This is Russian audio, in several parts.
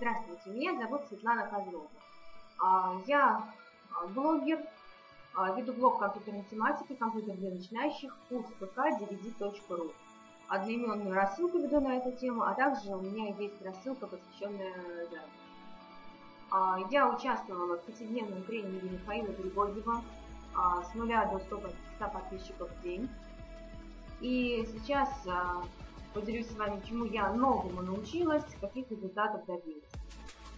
Здравствуйте, меня зовут Светлана Козлова. А, я а, блогер, а, веду блог компьютерной тематики, компьютер для начинающих, курс ПК dvd.ru. Одноименную рассылку веду на эту тему, а также у меня есть рассылка, посвященная заработку. Я участвовала в пятидневном тренинге Михаила Григорьева с нуля до 100 подписчиков в день. И сейчас поделюсь с вами, чему я новому научилась, каких результатов добилась.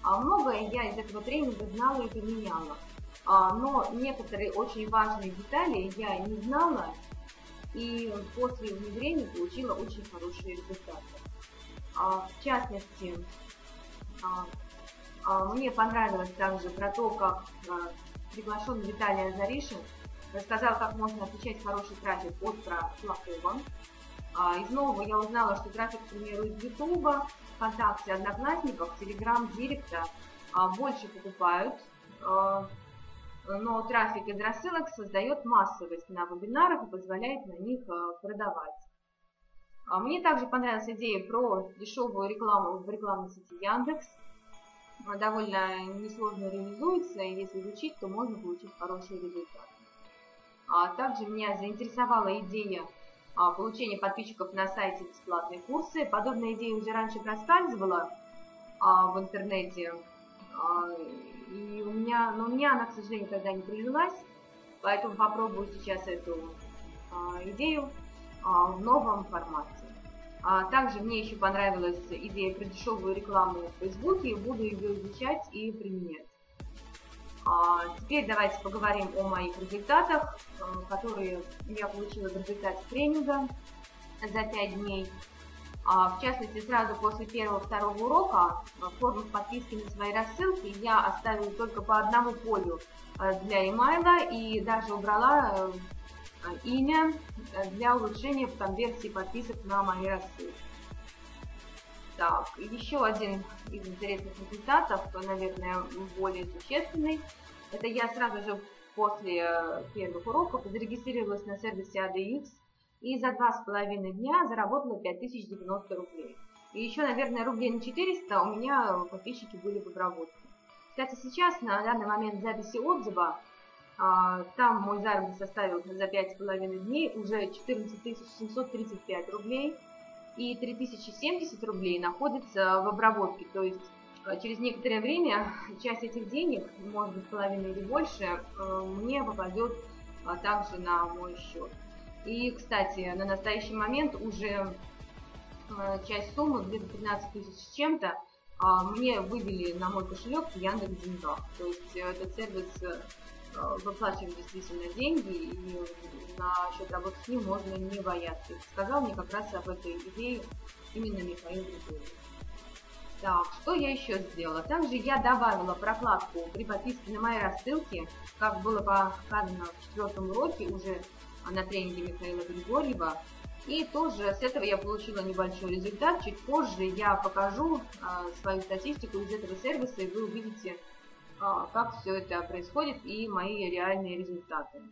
А многое я из этого тренинга знала и применяла, а, но некоторые очень важные детали я не знала, и после внедрения получила очень хорошие результаты. А, в частности, а, а, мне понравилось также про то, как а, приглашенный Виталий Азаришин рассказал, как можно отличать хороший трафик от плохого. А, из нового я узнала, что трафик, к примеру, из Ютуба, ВКонтакте, Одноклассников, Телеграм, Директа а, больше покупают, а, но трафик из рассылок создает массовость на вебинарах и позволяет на них продавать. Мне также понравилась идея про дешевую рекламу в рекламной сети Яндекс. Довольно несложно реализуется, и если изучить, то можно получить хороший результат. Также меня заинтересовала идея а, получения подписчиков на сайте бесплатные курсы. Подобная идея уже раньше проскальзывала а, в интернете. А, и у меня, но у меня она, к сожалению, тогда не прижилась. Поэтому попробую сейчас эту идею в новом формате. Также мне еще понравилась идея про дешевую рекламу в Фейсбуке. Буду ее изучать и применять. А, теперь давайте поговорим о моих результатах, которые я получила в результате тренинга за 5 дней. А, в частности, сразу после первого-второго урока в э, формах подписки на свои рассылки я оставила только по одному полю для имейла и даже убрала имя для улучшения конверсии подписок на мои рассылки. Так, еще один из интересных результатов, наверное, более существенный. Это я сразу же после э, первых уроков зарегистрировалась на сервисе ADX и за два с половиной дня заработала 5090 рублей. И еще, наверное, рублей на 400 у меня подписчики были в обработке. Кстати, сейчас, на данный момент записи отзыва, а, там мой заработок составил за 5,5 дней уже 14 735 рублей – и 3070 рублей находится в обработке. То есть э, через некоторое время часть этих денег, может быть половина или больше, э, мне попадет а, также на мой счет. И, кстати, на настоящий момент уже э, часть суммы, где-то 15 тысяч с чем-то, а, мне вывели на мой кошелек в Яндекс Деньгах. То есть этот сервис Э, выплачивать действительно деньги, и на счет работы с ним можно не бояться. Сказал мне как раз об этой идее именно Михаил Григорьев. Так, что я еще сделала? Также я добавила прокладку при подписке на мои рассылки, как было показано в четвертом уроке уже на тренинге Михаила Григорьева. И тоже с этого я получила небольшой результат. Чуть позже я покажу э, свою статистику из этого сервиса, и вы увидите, как все это происходит и мои реальные результаты.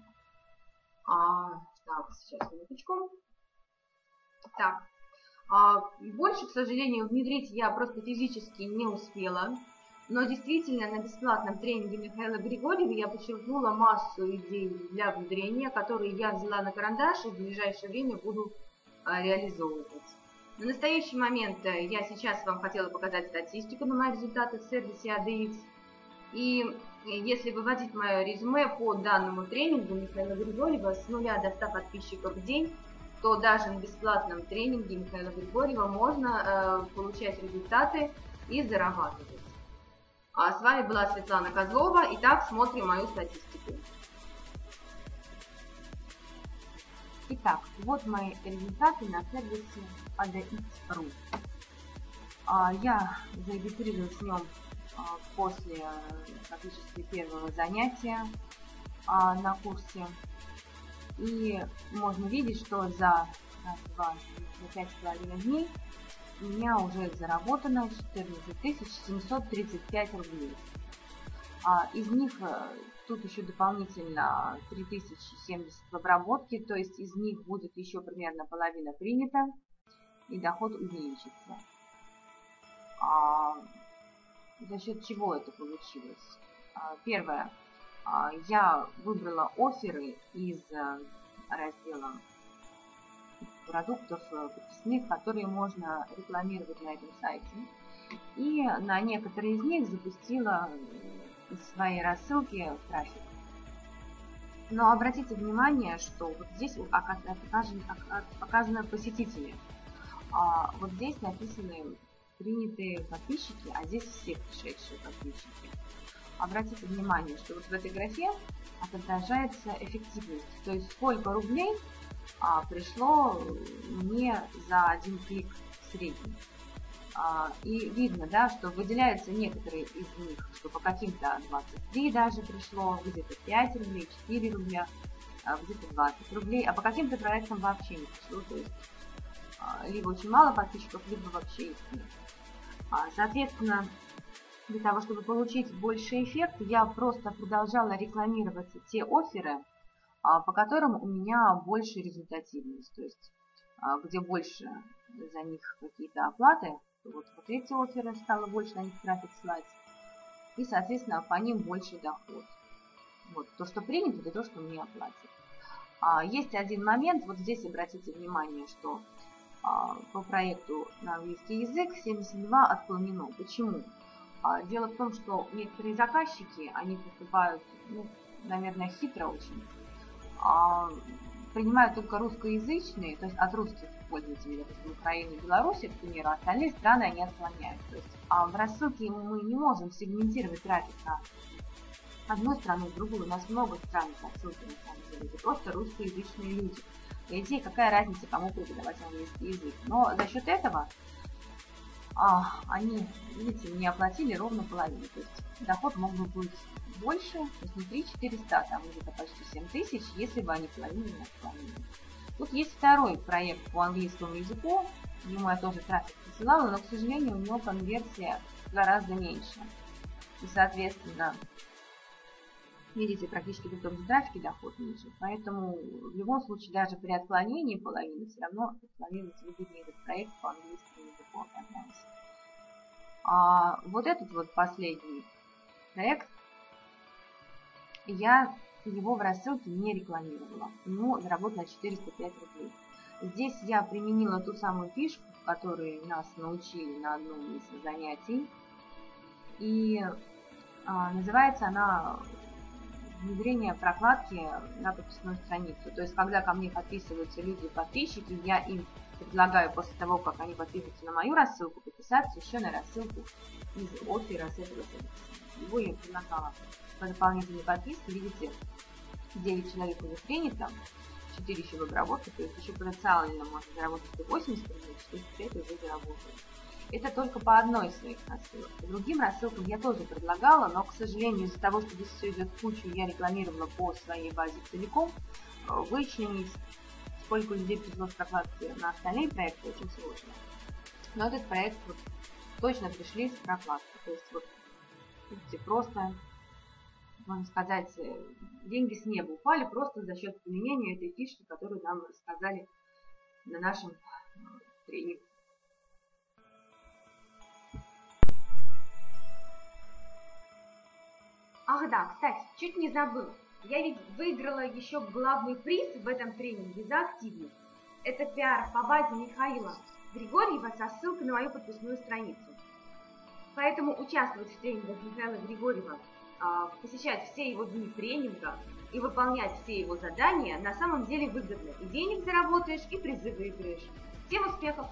А, так, сейчас минуточку. Так, а, больше, к сожалению, внедрить я просто физически не успела. Но действительно, на бесплатном тренинге Михаила Григорьева я подчеркнула массу идей для внедрения, которые я взяла на карандаш и в ближайшее время буду а, реализовывать. На настоящий момент э, я сейчас вам хотела показать статистику на мои результаты в сервисе ADX. И если выводить мое резюме по данному тренингу Михаила Григорьева с нуля до 100 подписчиков в день, то даже на бесплатном тренинге Михаила Григорьева можно э, получать результаты и зарабатывать. А с вами была Светлана Козлова. Итак, смотрим мою статистику. Итак, вот мои результаты на сервисе ADX.ru. А, я зарегистрировалась в нем после практически первого занятия а, на курсе. И можно видеть, что за, раз, два, за пять с половиной дней у меня уже заработано 14 735 рублей. А, из них э, тут еще дополнительно 3070 в обработке, то есть из них будет еще примерно половина принята и доход увеличится. За счет чего это получилось. А, первое. А, я выбрала оферы из э, раздела продуктов э, подписных, которые можно рекламировать на этом сайте. И на некоторые из них запустила из своей рассылки трафик. Но обратите внимание, что вот здесь показаны, показаны посетители. А вот здесь написаны принятые подписчики, а здесь все пришедшие подписчики. Обратите внимание, что вот в этой графе отображается эффективность, то есть сколько рублей а, пришло мне за один клик в среднем. А, и видно, да, что выделяются некоторые из них, что по каким-то 23 даже пришло, где-то 5 рублей, 4 рубля, а, где-то 20 рублей, а по каким-то проектам вообще не пришло, то есть а, либо очень мало подписчиков, либо вообще их нет. Соответственно, для того, чтобы получить больший эффект, я просто продолжала рекламировать те оферы, по которым у меня больше результативность, то есть где больше за них какие-то оплаты, вот, вот эти оферы стало больше на них трафик слать, и, соответственно, по ним больше доход. Вот, то, что принято, это то, что мне оплатят. А, есть один момент, вот здесь обратите внимание, что а, по проекту на английский язык 72 отклонено. Почему? А, дело в том, что некоторые заказчики, они поступают, ну, наверное, хитро очень, а, принимают только русскоязычные, то есть от русских пользователей, допустим, Украины и Беларуси, к примеру, остальные страны они отклоняют. То есть а в рассылке мы не можем сегментировать трафик на одну страну, другую. У нас много стран рассылки на самом деле. Это просто русскоязычные люди. По идее, какая разница, кому преподавать английский язык. Но за счет этого а, они, видите, не оплатили ровно половину. То есть доход мог бы быть больше, то есть не 3 400, там где-то почти 7 тысяч, если бы они половину не отклонили. Тут есть второй проект по английскому языку, ему я тоже трафик посылала, но, к сожалению, у него конверсия гораздо меньше. И, соответственно, видите, практически при том же трафике доход ниже. Поэтому в любом случае, даже при отклонении половины, все равно отклонировать выгоднее этот проект по английскому языку оказался. А вот этот вот последний проект я его в рассылке не рекламировала. Ему заработала 405 рублей. Здесь я применила ту самую фишку, которую нас научили на одном из занятий. И а, называется она внедрение прокладки на подписную страницу. То есть, когда ко мне подписываются люди-подписчики, я им предлагаю после того, как они подписываются на мою рассылку, подписаться еще на рассылку из оффера с этого сервиса. Его я предлагала по дополнительной подписке. Видите, 9 человек уже принято, 4 еще в обработке, то есть еще потенциально можно заработать 180 рублей, 405 уже заработали. Это только по одной из своих рассылок. По другим рассылкам я тоже предлагала, но, к сожалению, из-за того, что здесь все идет в кучу, я рекламировала по своей базе целиком, э, вычленить, сколько людей пришлось прокладки на остальные проекты, очень сложно. Но этот проект вот точно пришли с прокладкой. То есть вот видите, просто можно сказать, э, деньги с неба упали просто за счет применения этой фишки, которую нам рассказали на нашем э, тренинге. Ах да, кстати, чуть не забыл. Я ведь выиграла еще главный приз в этом тренинге за активность. Это пиар по базе Михаила Григорьева со ссылкой на мою подписную страницу. Поэтому участвовать в тренингах Михаила Григорьева а, посещать все его дни тренинга и выполнять все его задания на самом деле выгодно. И денег заработаешь, и призы выиграешь. Всем успехов!